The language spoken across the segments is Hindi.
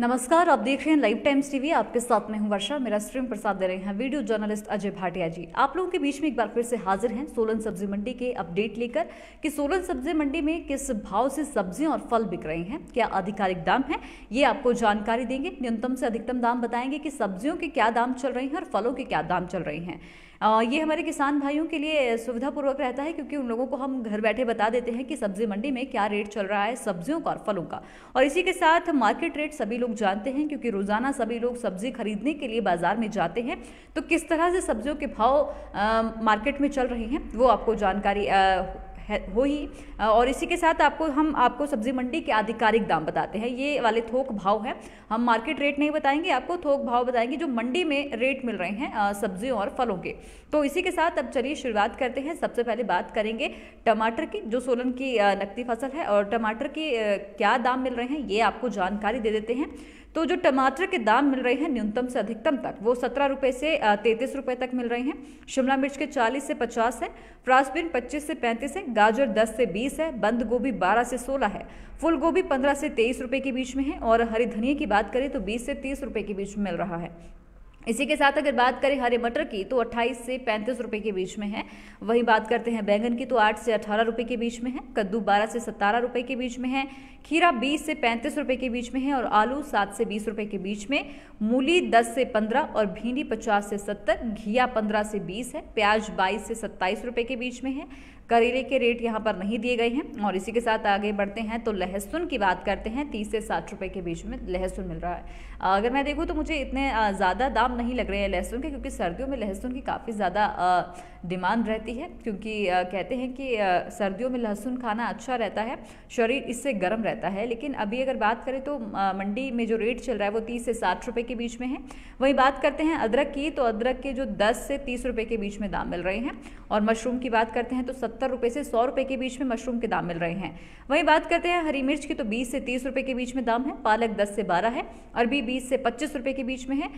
नमस्कार, आप देख रहे हैं लाइव टाइम्स टीवी। आपके साथ में हूँ वर्षा। मेरा स्ट्रीम प्रसाद दे रहे हैं वीडियो जर्नलिस्ट अजय भाटिया जी। आप लोगों के बीच में एक बार फिर से हाजिर हैं सोलन सब्ज़ी मंडी के अपडेट लेकर कि सोलन सब्ज़ी मंडी में किस भाव से सब्ज़ियाँ और फल बिक रहे हैं, क्या आधिकारिक दाम है, ये आपको जानकारी देंगे। न्यूनतम से अधिकतम दाम बताएँगे कि सब्जियों के क्या दाम चल रहे हैं और फलों के क्या दाम चल रहे हैं। ये हमारे किसान भाइयों के लिए सुविधापूर्वक रहता है क्योंकि उन लोगों को हम घर बैठे बता देते हैं कि सब्ज़ी मंडी में क्या रेट चल रहा है सब्जियों का और फलों का। और इसी के साथ मार्केट रेट सभी लोग जानते हैं क्योंकि रोज़ाना सभी लोग सब्ज़ी खरीदने के लिए बाज़ार में जाते हैं। तो किस तरह से सब्जियों के भाव मार्केट में चल रहे हैं वो आपको जानकारी है, हो और इसी के साथ आपको, हम आपको सब्ज़ी मंडी के आधिकारिक दाम बताते हैं। ये वाले थोक भाव है। हम मार्केट रेट नहीं बताएँगे, आपको थोक भाव बताएँगे जो मंडी में रेट मिल रहे हैं सब्जियों और फलों के। तो इसी के साथ अब चलिए शुरुआत करते हैं। सबसे पहले बात करेंगे टमाटर की, जो सोलन की नकदी फ़सल है। और टमाटर की क्या दाम मिल रहे हैं, ये आपको जानकारी दे देते हैं। तो जो टमाटर के दाम मिल रहे हैं न्यूनतम से अधिकतम तक, वो सत्रह रुपये से तैतीस रुपये तक मिल रहे हैं। शिमला मिर्च के चालीस से पचास है, फ्रासबिन पच्चीस से पैंतीस है, गाजर दस से बीस है, बंद गोभी बारह से सोलह है। फुल गोभी पंद्रह से तेईस रुपये के बीच में है और हरी धनिया की बात करें तो बीस से तीस रुपये के बीच में मिल रहा है। इसी के साथ अगर बात करें हरे मटर की तो 28 से 35 रुपए के बीच में है। वहीं बात करते हैं बैंगन की तो 8 से 18 रुपए के बीच में है। कद्दू 12 से 17 रुपए के बीच में है। खीरा 20 से 35 रुपए के बीच में है और आलू 7 से 20 रुपए के बीच में। मूली 10 से 15 और भिंडी 50 से 70 घिया 15 से 20 है। प्याज 22 से 27 रुपए के बीच में है। करेले के रेट यहाँ पर नहीं दिए गए हैं और इसी के साथ आगे बढ़ते हैं तो लहसुन की बात करते हैं, तीस से साठ रुपए के बीच में लहसुन मिल रहा है। अगर मैं देखूँ तो मुझे इतने ज़्यादा दाम नहीं लग रहे हैं लहसुन के क्योंकि सर्दियों में लहसुन की काफ़ी ज़्यादा डिमांड रहती है क्योंकि कहते हैं कि सर्दियों में लहसुन खाना अच्छा रहता है, शरीर इससे गर्म रहता है। लेकिन अभी अगर बात करें तो मंडी में जो रेट चल रहा है वो तीस से साठ रुपये के बीच में है। वहीं बात करते हैं अदरक की तो अदरक के जो दस से तीस रुपये के बीच में दाम मिल रहे हैं। और मशरूम की बात करते हैं तो सत्तर रुपये से सौ रुपये के बीच में मशरूम के दाम मिल रहे हैं। वहीं बात करते हैं, हरी मिर्च की तो बीस से तीस रुपये के बीच में दाम है, पालक दस से बारह है, अरबी बीस से पच्चीस रुपये के बीच में है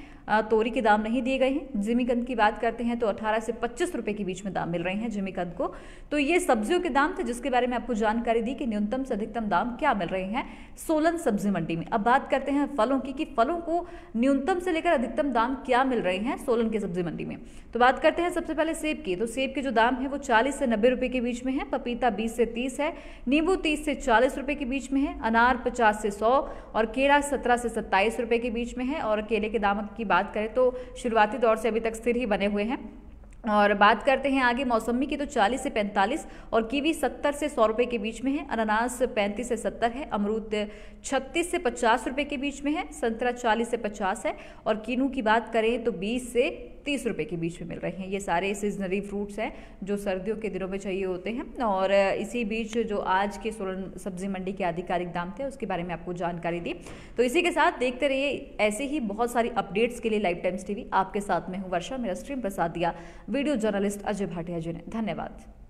तोरी के दाम नहीं दिए गए हैं। जिमीकंद की बात करते हैं तो अठारह से पच्चीस रुपये के बीच में दाम मिल रहे हैं जिमीकंद को। तो ये सब्जियों के दाम थे जिसके बारे में आपको जानकारी दी कि न्यूनतम से अधिकतम दाम क्या मिल रहे हैं सोलन सब्ज़ी मंडी में। अब बात करते हैं फलों की, कि फलों को न्यूनतम से लेकर अधिकतम दाम क्या मिल रहे हैं सोलन की सब्ज़ी मंडी में। तो बात करते हैं सबसे पहले सेब की। तो सेब के जो दाम है वो चालीस से नब्बे रुपए के बीच में है, पपीता बीस से तीस है, नींबू तीस से चालीस रुपए के बीच में है, अनार पचास से सौ और केला सत्रह से सत्ताईस रुपए के बीच में है। और केले के दाम की बात करें तो शुरुआती दौर से अभी तक स्थिर ही बने हुए हैं। और बात करते हैं आगे, मौसमी की तो 40 से 45 और कीवी 70 से 100 रुपए के बीच में है, अनानास 35 से 70 है, अमरूद 36 से 50 रुपए के बीच में है, संतरा 40 से 50 है। और कीनू की बात करें तो 20 से तीस रुपये के बीच में मिल रहे हैं। ये सारे सीजनरी फ्रूट्स हैं, जो सर्दियों के दिनों में चाहिए होते हैं। और इसी बीच जो आज के सोलन सब्ज़ी मंडी के आधिकारिक दाम थे, उसके बारे में आपको जानकारी दी। तो इसी के साथ देखते रहिए ऐसे ही बहुत सारी अपडेट्स के लिए लाइव टाइम्स टीवी आपके साथ में हूँ वर्षा, मेरा स्ट्रीम प्रसाद दिया। वीडियो जर्नलिस्ट अजय भाटिया जी ने। धन्यवाद।